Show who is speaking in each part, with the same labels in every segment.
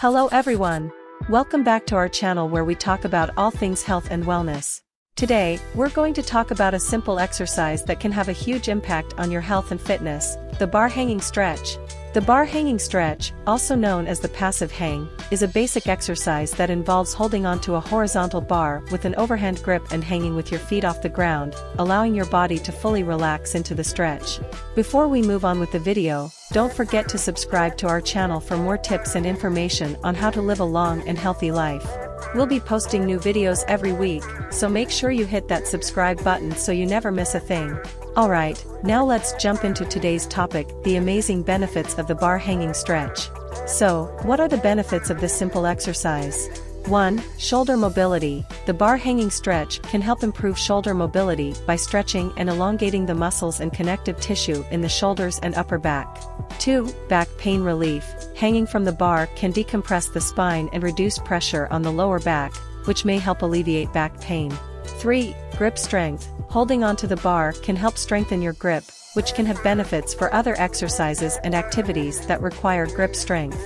Speaker 1: Hello everyone! Welcome back to our channel where we talk about all things health and wellness. Today, we're going to talk about a simple exercise that can have a huge impact on your health and fitness, the bar hanging stretch. The bar hanging stretch, also known as the passive hang, is a basic exercise that involves holding onto a horizontal bar with an overhand grip and hanging with your feet off the ground, allowing your body to fully relax into the stretch. Before we move on with the video, don't forget to subscribe to our channel for more tips and information on how to live a long and healthy life. We'll be posting new videos every week, so make sure you hit that subscribe button so you never miss a thing. Alright, now let's jump into today's topic, the amazing benefits of the bar hanging stretch. So, what are the benefits of this simple exercise? 1. Shoulder mobility. The bar hanging stretch can help improve shoulder mobility by stretching and elongating the muscles and connective tissue in the shoulders and upper back. 2. Back pain relief. Hanging from the bar can decompress the spine and reduce pressure on the lower back, which may help alleviate back pain. 3. Grip strength. Holding onto the bar can help strengthen your grip, which can have benefits for other exercises and activities that require grip strength.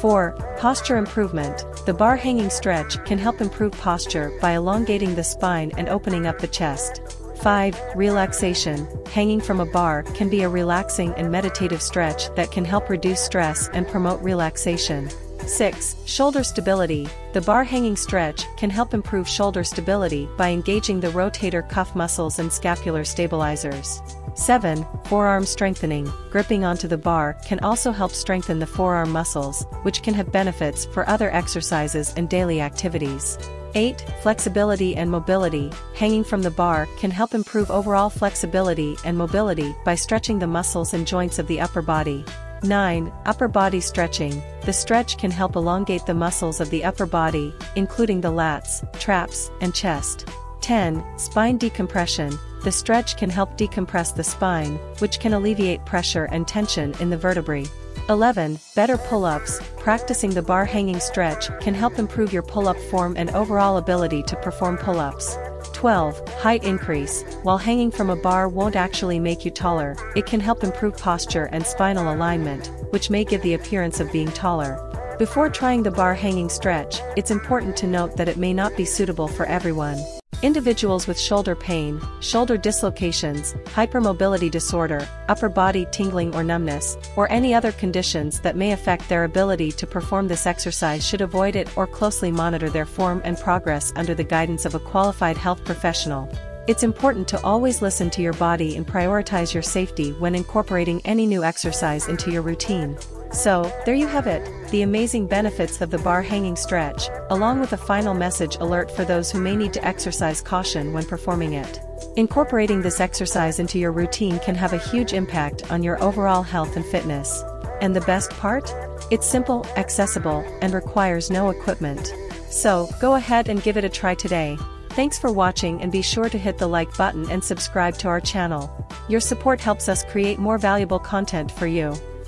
Speaker 1: 4. Posture improvement. The bar hanging stretch can help improve posture by elongating the spine and opening up the chest. 5. Relaxation. Hanging from a bar can be a relaxing and meditative stretch that can help reduce stress and promote relaxation. 6. Shoulder stability. The bar hanging stretch can help improve shoulder stability by engaging the rotator cuff muscles and scapular stabilizers. 7. Forearm strengthening. Gripping onto the bar can also help strengthen the forearm muscles, which can have benefits for other exercises and daily activities. 8. Flexibility and mobility. Hanging from the bar can help improve overall flexibility and mobility by stretching the muscles and joints of the upper body. 9. Upper body stretching. The stretch can help elongate the muscles of the upper body, including the lats, traps, and chest. 10. Spine decompression. The stretch can help decompress the spine, which can alleviate pressure and tension in the vertebrae. 11. Better pull-ups. Practicing the bar hanging stretch can help improve your pull-up form and overall ability to perform pull-ups. 12. Height increase. While hanging from a bar won't actually make you taller, it can help improve posture and spinal alignment, which may give the appearance of being taller. Before trying the bar hanging stretch, it's important to note that it may not be suitable for everyone. Individuals with shoulder pain, shoulder dislocations, hypermobility disorder, upper body tingling or numbness, or any other conditions that may affect their ability to perform this exercise should avoid it or closely monitor their form and progress under the guidance of a qualified health professional. It's important to always listen to your body and prioritize your safety when incorporating any new exercise into your routine. So, there you have it, the amazing benefits of the bar hanging stretch, along with a final message alert for those who may need to exercise caution when performing it. Incorporating this exercise into your routine can have a huge impact on your overall health and fitness. And the best part? It's simple, accessible, and requires no equipment. So, go ahead and give it a try today. Thanks for watching and be sure to hit the like button and subscribe to our channel. Your support helps us create more valuable content for you.